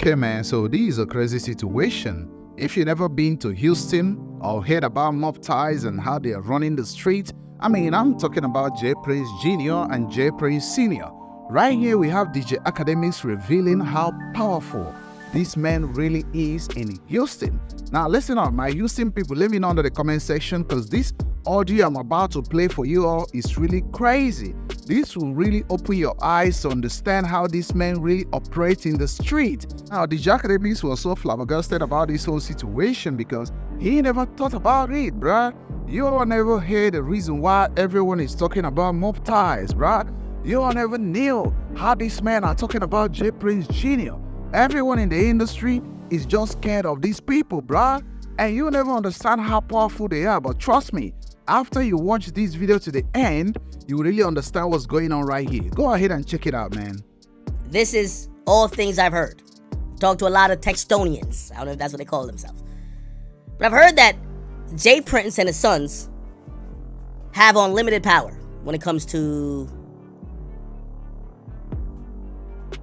Okay, man, so this is a crazy situation. If you've never been to Houston or heard about MobTies and how they are running the street, I mean, I'm talking about J Prince Jr. and J Prince Sr. Right here, we have DJ Akademiks revealing how powerful this man really is in Houston. Now, listen up, my Houston people, let me know in the comment section because this audio I'm about to play for you all is really crazy. This will really open your eyes to understand how this man really operates in the street. Now, the Akademiks was so flabbergasted about this whole situation because he never thought about it, bruh. You all never heard the reason why everyone is talking about MobTies, bruh. You all never knew how these men are talking about J Prince Jr. Everyone in the industry is just scared of these people, bruh. And you never understand how powerful they are. But trust me, after you watch this video to the end, you really understand what's going on right here. Go ahead and check it out, man. This is all things I've heard. Talked to a lot of Textonians. I don't know if that's what they call themselves. But I've heard that J Prince and his sons have unlimited power when it comes to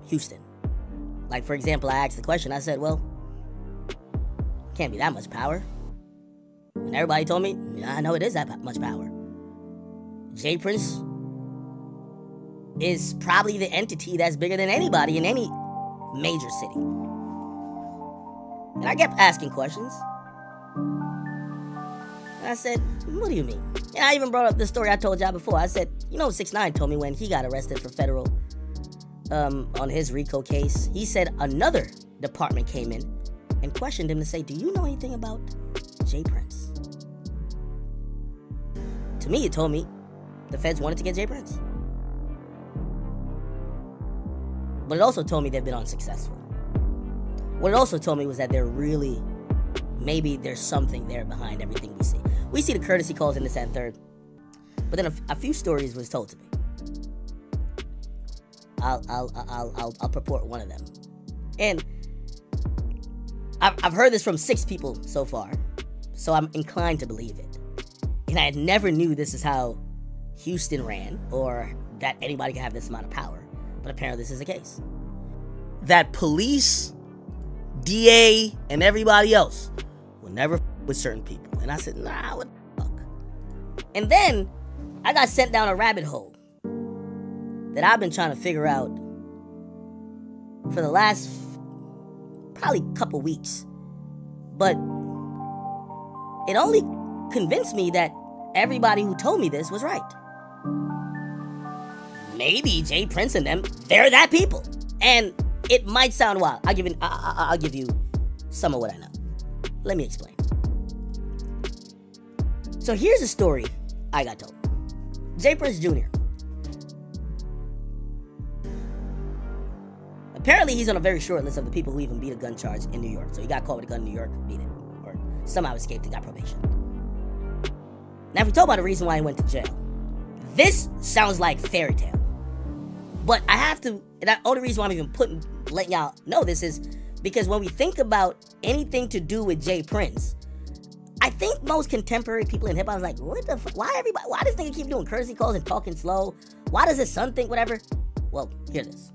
Houston. Like, for example, I asked the question, I said, well, can't be that much power. And everybody told me, I know it is that much power. J Prince is probably the entity that's bigger than anybody in any major city. And I kept asking questions. And I said, What do you mean? And I even brought up the story I told y'all before. I said, You know, 6 9 told me when he got arrested for federal um, on his RICO case, he said another department came in and questioned him to say, Do you know anything about J Prince? To me, it told me the feds wanted to get J Prince. But it also told me they've been unsuccessful. What it also told me was that they're really, maybe there's something there behind everything we see. We see the courtesy calls in this and third, but then a, a few stories was told to me. I'll, I'll, I'll, I'll, I'll purport one of them. And I've, I've heard this from six people so far, so I'm inclined to believe it. And I had never knew this is how Houston ran, or that anybody could have this amount of power. But apparently, this is the case. That police, DA, and everybody else will never f- with certain people. And I said, nah, what the fuck? And then I got sent down a rabbit hole that I've been trying to figure out for the last probably couple weeks. But it only convinced me that everybody who told me this was right. Maybe J Prince and them, they're that people. And it might sound wild. I'll give you, I, will give you some of what I know. Let me explain. So here's a story I got told. J Prince Jr. Apparently, he's on a very short list of the people who even beat a gun charge in New York. So he got caught with a gun in New York, beat it, or somehow escaped and got probation. Now, if we talk about the reason why he went to jail, this sounds like fairy tale. But I have to. The only reason why I'm even putting letting y'all know this is because when we think about anything to do with J Prince, I think most contemporary people in hip hop is like, what the fuck? Why everybody? Why does nigga keep doing courtesy calls and talking slow? Why does his son think whatever? Well, hear this.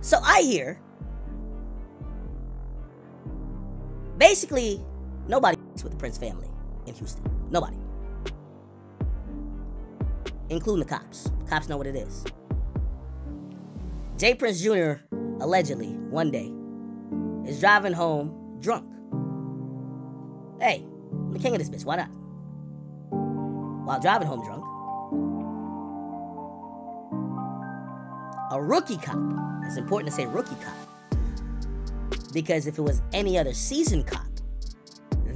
So I hear basically nobody with the Prince family in Houston. Nobody. Including the cops. Cops know what it is. J Prince Jr. allegedly one day is driving home drunk. Hey, I'm the king of this bitch, why not? While driving home drunk, a rookie cop it's important to say rookie cop. Because if it was any other seasoned cop,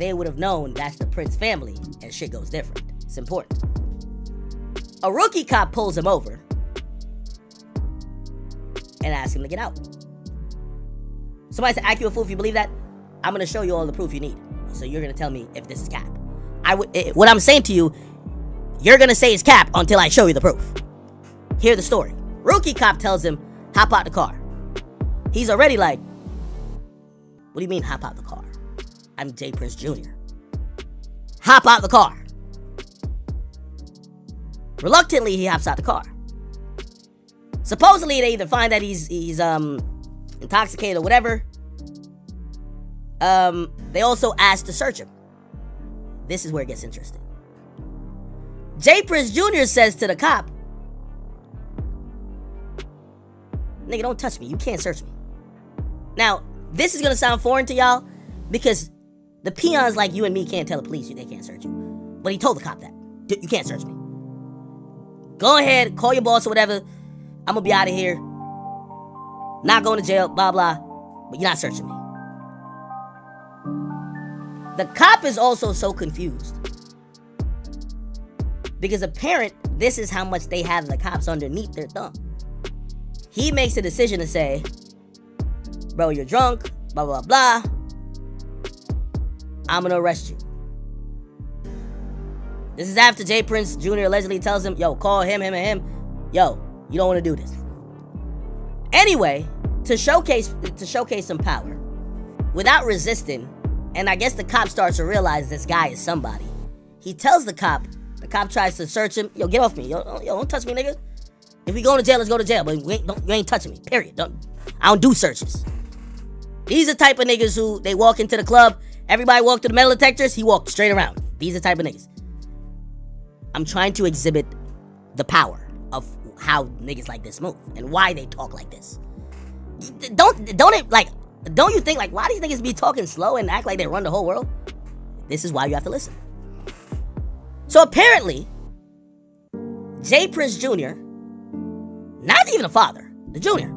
they would have known that's the Prince family and shit goes different. It's important. A rookie cop pulls him over and asks him to get out. Somebody said, "Act you a fool if you believe that." I'm gonna show you all the proof you need. So you're gonna tell me if this is cap. I would. Eh, what I'm saying to you, you're gonna say it's cap until I show you the proof. Hear the story. Rookie cop tells him, hop out the car. He's already like, what do you mean hop out the car? I'm J Prince Jr. Hop out the car. Reluctantly, he hops out the car. Supposedly, they either find that he's he's um intoxicated or whatever. Um, they also ask to search him. This is where it gets interesting. J. Prince Jr. says to the cop, Nigga, don't touch me. You can't search me. Now, this is gonna sound foreign to y'all because the peons like you and me can't tell the police you they can't search you. But he told the cop that. You can't search me. Go ahead, call your boss or whatever. I'm gonna be out of here. Not going to jail, blah blah. But you're not searching me. The cop is also so confused. Because apparent this is how much they have the cops underneath their thumb. He makes a decision to say, Bro, you're drunk, blah blah blah. I'm gonna arrest you. This is after J Prince Jr. allegedly tells him, yo, call him, him, and him. Yo, you don't want to do this. Anyway, to showcase to showcase some power, without resisting, and I guess the cop starts to realize this guy is somebody. He tells the cop, the cop tries to search him. Yo, get off me. Yo, yo don't touch me, nigga. If we go to jail, let's go to jail. But ain't, you ain't touching me. Period. Don't, I don't do searches. These are the type of niggas who they walk into the club. Everybody walked to the metal detectors. He walked straight around. These are the type of niggas. I'm trying to exhibit the power of how niggas like this move and why they talk like this. Don't don't it like don't you think like why these niggas be talking slow and act like they run the whole world? This is why you have to listen. So apparently, J Prince Jr., not even a father, the junior,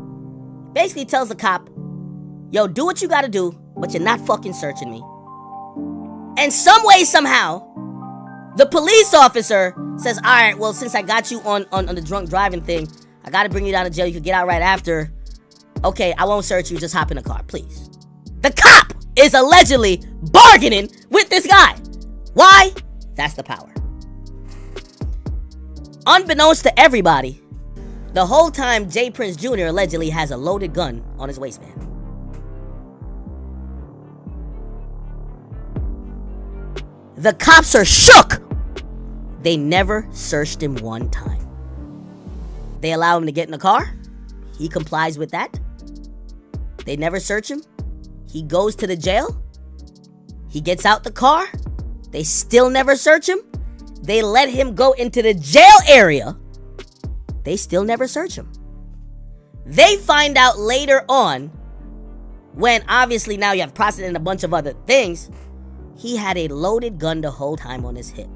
basically tells the cop, yo, do what you gotta do, but you're not fucking searching me. And some way, somehow, the police officer says, all right, well, since I got you on, on, on the drunk driving thing, I gotta bring you down to jail. You could get out right after. Okay, I won't search you. Just hop in the car, please. The cop is allegedly bargaining with this guy. Why? That's the power. Unbeknownst to everybody, the whole time J. Prince Jr. allegedly has a loaded gun on his waistband. The cops are shook. They never searched him one time. They allow him to get in the car. He complies with that. They never search him. He goes to the jail. He gets out the car. They still never search him. They let him go into the jail area. They still never search him. They find out later on, when obviously now you have processed and a bunch of other things, he had a loaded gun the whole time on his hip.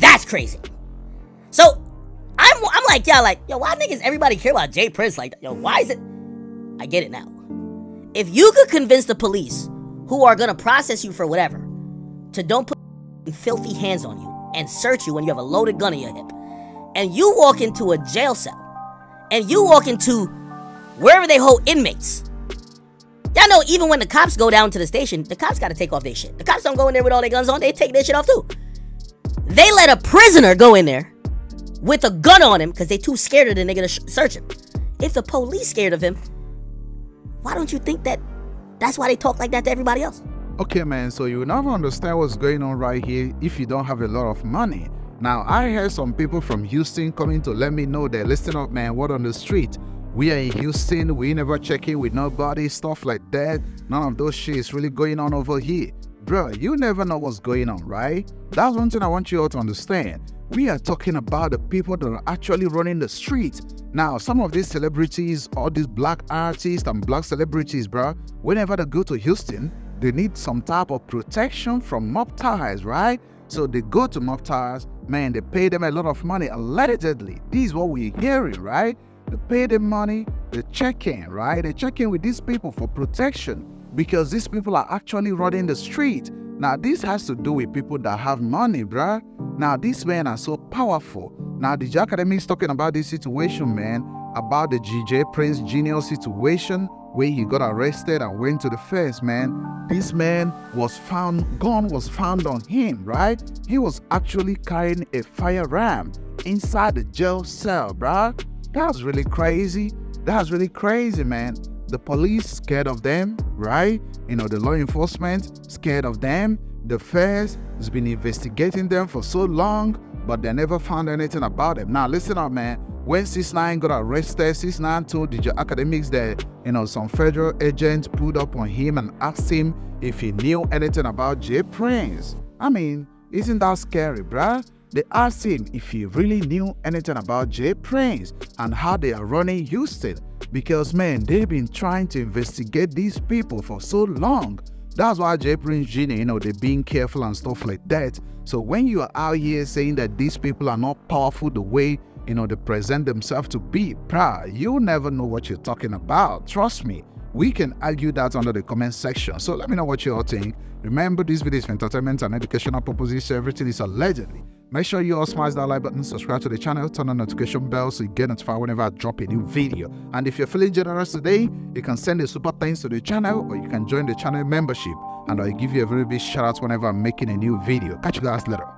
That's crazy. So I'm I'm like, yeah, like, yo, why niggas everybody care about J Prince like? Yo, why is it? I get it now. If you could convince the police who are gonna process you for whatever to don't put filthy hands on you and search you when you have a loaded gun in your hip, and you walk into a jail cell, and you walk into wherever they hold inmates, Y'all know even when the cops go down to the station, the cops gotta take off their shit. The cops don't go in there with all their guns on, they take their shit off too. They let a prisoner go in there with a gun on him because they too scared of the nigga to sh- search him. If the police scared of him, why don't you think that that's why they talk like that to everybody else? Okay, man, so you never understand what's going on right here if you don't have a lot of money. Now, I heard some people from Houston coming to let me know they're listening up, man, what on the street. We are in Houston, we never check in with nobody, stuff like that. None of those shit is really going on over here. Bro, you never know what's going on, right? That's one thing I want you all to understand. We are talking about the people that are actually running the streets. Now, some of these celebrities, all these black artists and black celebrities, bro, whenever they go to Houston, they need some type of protection from MobTies, right? So they go to MobTies, man, they pay them a lot of money, allegedly. This is what we're hearing, right? They pay them money, they check in, right? They check in with these people for protection because these people are actually running the street. Now, this has to do with people that have money, bruh. Now, these men are so powerful. Now, the Akademiks talking about this situation, man, about the GJ Prince Jr. situation where he got arrested and went to the first man. This man was found, gun was found on him, right? He was actually carrying a firearm inside the jail cell, bruh. That's really crazy. That's really crazy, man. The police scared of them, right? You know, the law enforcement scared of them. The feds has been investigating them for so long, but they never found anything about them. Now, listen up, man. when 6 got arrested, 6 told DJ Akademiks that you know some federal agent pulled up on him and asked him if he knew anything about J Prince. I mean, isn't that scary, bruh? They asked him if he really knew anything about J Prince and how they are running Houston because man, they've been trying to investigate these people for so long. That's why J Prince Jr., you know, they're being careful and stuff like that. So when you are out here saying that these people are not powerful the way, you know, they present themselves to be, bruh, you never know what you're talking about. Trust me. We can argue that under the comment section. So let me know what you all think. Remember, this video is for entertainment and educational purposes, so everything is allegedly. Make sure you all smash that like button, subscribe to the channel, turn on notification bell so you get notified whenever I drop a new video. And if you're feeling generous today, you can send a super thanks to the channel or you can join the channel membership and I'll give you a very big shout out whenever I'm making a new video. Catch you guys later.